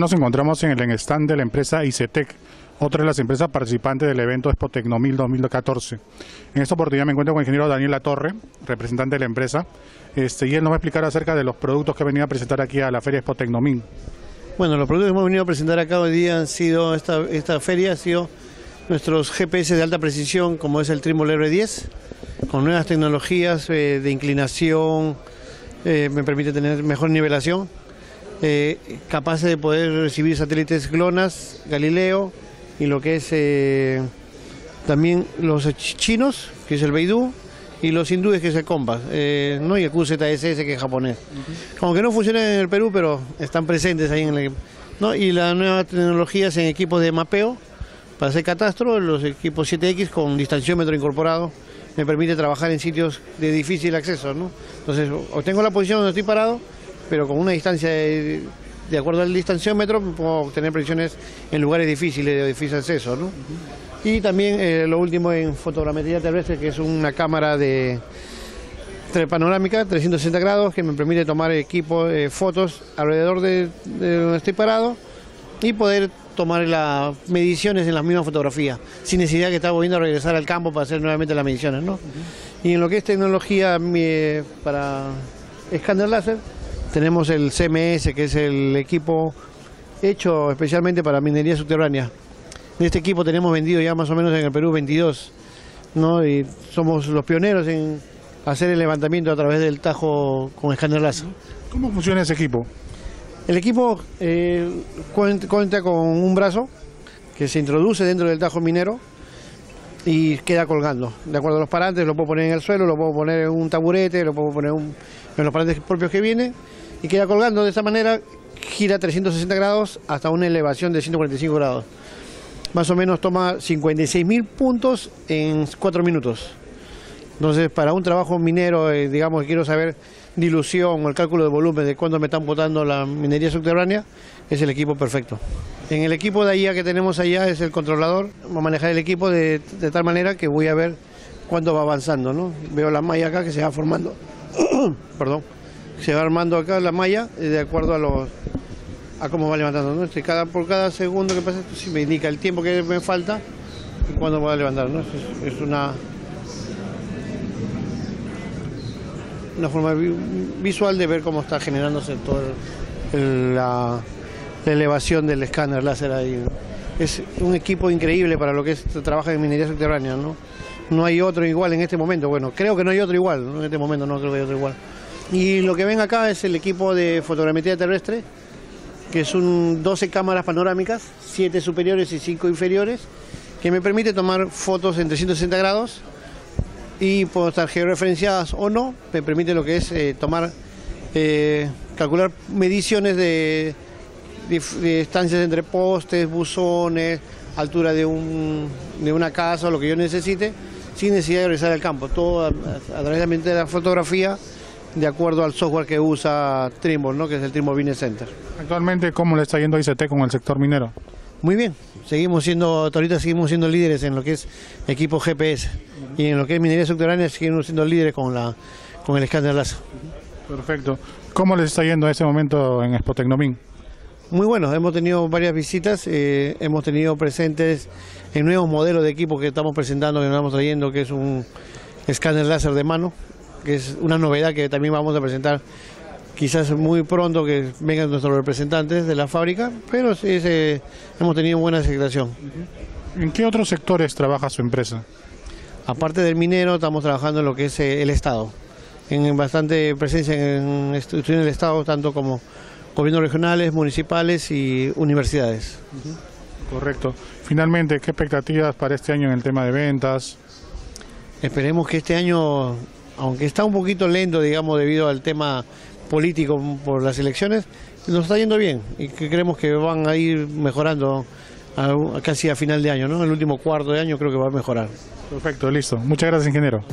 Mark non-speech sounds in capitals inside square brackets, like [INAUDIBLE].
nos encontramos en el stand de la empresa ICETEC, otra de las empresas participantes del evento Expo Tecnomil 2014. En esta oportunidad me encuentro con el ingeniero Daniel Latorre, representante de la empresa, este, y él nos va a explicar acerca de los productos que ha venido a presentar aquí a la Feria Expo Tecnomil. Bueno, los productos que hemos venido a presentar acá hoy día han sido, esta, esta feria ha sido nuestros GPS de alta precisión, como es el Trimble R10, con nuevas tecnologías eh, de inclinación, eh, me permite tener mejor nivelación, eh, capaces de poder recibir satélites GLONASS, Galileo y lo que es eh, también los chinos, que es el Beidou, y los hindúes, que es el Compass, eh, ¿no? y el QZSS, que es japonés. Aunque no funcionan en el Perú, pero están presentes ahí en el ¿no? Y las nuevas tecnologías en equipos de mapeo para hacer catastro, los equipos 7X con distanciómetro incorporado, me permite trabajar en sitios de difícil acceso. ¿no? Entonces, obtengo la posición donde estoy parado, pero con una distancia de, de acuerdo al distanciómetro puedo obtener presiones en lugares difíciles de difícil acceso. ¿no? Y también eh, lo último en fotogrametría terrestre, que es una cámara de panorámica 360 grados que me permite tomar equipo, eh, fotos alrededor de, de donde estoy parado y poder tomar las mediciones en la misma fotografía, sin necesidad que estar volviendo a regresar al campo para hacer nuevamente las mediciones. ¿no? Y en lo que es tecnología mi- para escáner láser, tenemos el CMS, que es el equipo hecho especialmente para minería subterránea. De este equipo tenemos vendido ya más o menos en el Perú 22, ¿no? y somos los pioneros en hacer el levantamiento a través del tajo con escáner láser. ¿Cómo funciona ese equipo? El equipo eh, cuen- cuenta con un brazo que se introduce dentro del tajo minero y queda colgando. De acuerdo a los parantes, lo puedo poner en el suelo, lo puedo poner en un taburete, lo puedo poner un- en los parantes propios que vienen y queda colgando de esta manera, gira 360 grados hasta una elevación de 145 grados. Más o menos toma 56.000 puntos en 4 minutos. Entonces, para un trabajo minero, eh, digamos quiero saber dilución o el cálculo de volumen de cuándo me están botando la minería subterránea, es el equipo perfecto. En el equipo de allá que tenemos allá es el controlador, va a manejar el equipo de, de tal manera que voy a ver cuándo va avanzando, ¿no? Veo la malla acá que se va formando, [COUGHS] perdón, se va armando acá la malla eh, de acuerdo a los a cómo va levantando, ¿no? Este, cada, por cada segundo que pasa, esto sí me indica el tiempo que me falta y cuándo voy a levantar, ¿no? Es, una una forma vi- visual de ver cómo está generándose toda la, la elevación del escáner láser ahí. Es un equipo increíble para lo que es trabaja en minería subterránea, ¿no? No hay otro igual en este momento. Bueno, creo que no hay otro igual, en este momento no creo que hay otro igual. Y lo que ven acá es el equipo de fotogrametría terrestre, que son 12 cámaras panorámicas, 7 superiores y 5 inferiores, que me permite tomar fotos en 360 grados y puedo estar georreferenciadas o no, me permite lo que es eh, tomar, eh, calcular mediciones de, distancias entre postes, buzones, altura de, un, de una casa lo que yo necesite, sin necesidad de regresar al campo, todo a, a través de la fotografía, de acuerdo al software que usa Trimble, ¿no? que es el Trimble Business Center. Actualmente, ¿cómo le está yendo a ICT con el sector minero? Muy bien, seguimos siendo, ahorita seguimos siendo líderes en lo que es equipo GPS y en lo que es minería subterránea seguimos siendo líderes con, la, con el escáner láser. Perfecto. ¿Cómo les está yendo en este momento en Expo Tecnomin? Muy bueno, hemos tenido varias visitas, eh, hemos tenido presentes en nuevos modelos de equipo que estamos presentando, que nos estamos trayendo, que es un escáner láser de mano, que es una novedad que también vamos a presentar quizás muy pronto que vengan nuestros representantes de la fábrica, pero sí, se- hemos tenido buena aceptación. ¿En qué otros sectores trabaja su empresa? Aparte del minero, estamos trabajando en lo que es eh, el Estado, en bastante presencia en instituciones del Estado, tanto como gobiernos regionales, municipales y universidades. Correcto. Finalmente, ¿qué expectativas para este año en el tema de ventas? Esperemos que este año, aunque está un poquito lento, digamos, debido al tema político por las elecciones, nos está yendo bien y que creemos que van a ir mejorando a- casi a final de año, ¿no? El último cuarto de año creo que va a mejorar. Perfecto, listo. Muchas gracias, ingeniero.